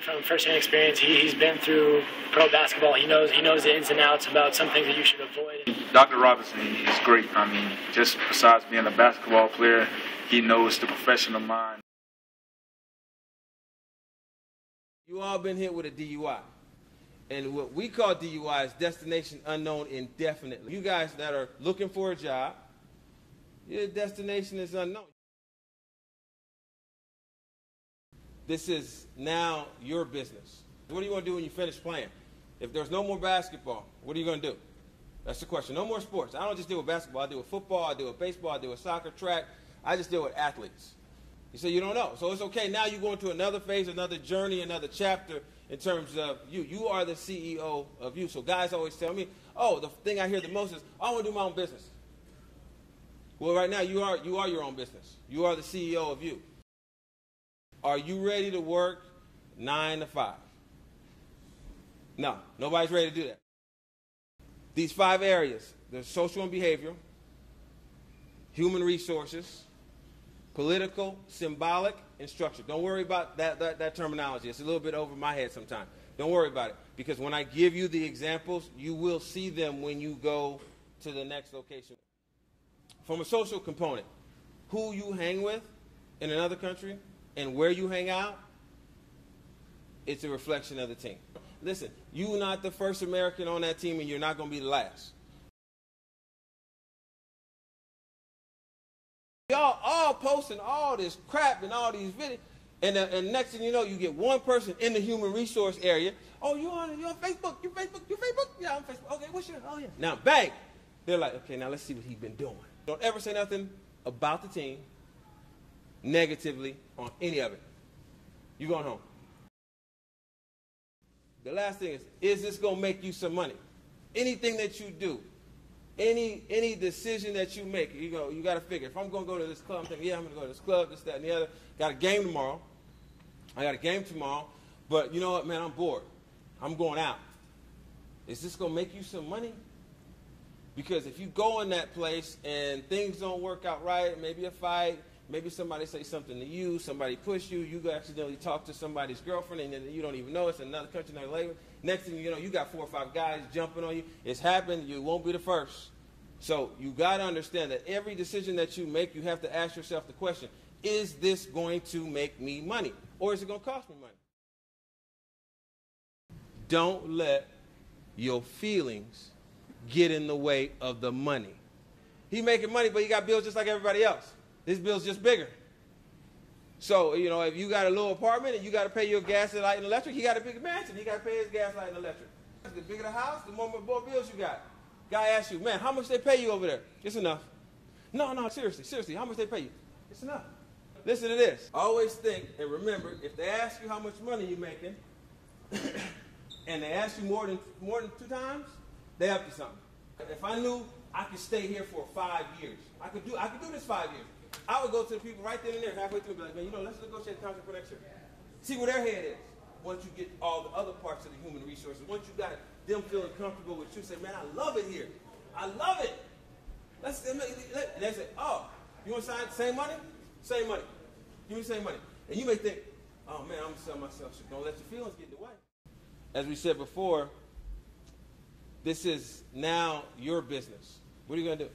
firsthand experience. He, he's been through pro basketball. He knows he knows the ins and outs about some things that you should avoid. Dr. Robinson is great. I mean, just besides being a basketball player, he knows the professional mind. You all been hit with a DUI. And what we call DUI is destination unknown indefinitely. You guys that are looking for a job, your destination is unknown. This is now your business. What are you going to do when you finish playing? If there's no more basketball, what are you going to do? That's the question. No more sports. I don't just deal with basketball. I deal with football. I deal with baseball. I deal with soccer, track. I just deal with athletes. You say you don't know. So it's okay. Now you go into another phase, another journey, another chapter in terms of you. You are the CEO of you. So guys always tell me, oh, the thing I hear the most is, I want to do my own business. Well, right now you are you are your own business. You are the CEO of you. Are you ready to work nine to five? No, nobody's ready to do that. These five areas there's social and behavioral, human resources, political, symbolic, and structured. Don't worry about that, that, that terminology. It's a little bit over my head sometimes. Don't worry about it. Because when I give you the examples, you will see them when you go to the next location. From a social component, who you hang with in another country and where you hang out, it's a reflection of the team. Listen, you're not the first American on that team, and you're not going to be the last. Y'all all posting all this crap and all these videos. And, uh, and next thing you know, you get one person in the human resource area. Oh, you on you on Facebook? You Facebook? You Facebook? Yeah, I'm Facebook. Okay, what's your? Oh yeah. Now bang, they're like, okay, now let's see what he's been doing. Don't ever say nothing about the team negatively on any of it. You going home. The last thing is, is this gonna make you some money? Anything that you do, any any decision that you make, you go, you got to figure. If I'm going to go to this club, I'm thinking, yeah, I'm going to go to this club, this, that, and the other. Got a game tomorrow. I got a game tomorrow, but you know what, man? I'm bored. I'm going out. Is this going to make you some money? Because if you go in that place and things don't work out right, maybe a fight, maybe somebody say something to you, somebody push you, you go accidentally talk to somebody's girlfriend, and then you don't even know it's another country, another language. Next thing you know, you got four or five guys jumping on you. It's happened. You won't be the first. So you got to understand that every decision that you make, you have to ask yourself the question: Is this going to make me money, or is it going to cost me money? Don't let your feelings get in the way of the money. He making money, but he got bills just like everybody else. This bill's just bigger. So, you know, if you got a little apartment and you got to pay your gas, and light, and electric, he got a bigger mansion. He got to pay his gas, light, and electric. The bigger the house, the more, more bills you got. Guy asks you, man, how much they pay you over there? It's enough. No, no, seriously, seriously, how much they pay you? It's enough. Listen to this. Always think and remember, if they ask you how much money you're making, and they ask you more than more than two times, they up to something. If I knew I could stay here for five years, I could do I could do this five years. I would go to the people right then and there, halfway through, and be like, man, you know, let's negotiate the contract for next year. See where their head is. Once you get all the other parts of the human resources, once you got them feeling comfortable with you, say, man, I love it here. I love it. Let's, they say, oh, you want to sign same money? Same money. Give me the same money. And you may think, oh man, I'm gonna sell myself. So don't let your feelings get in the way. As we said before, this is now your business. What are you gonna do?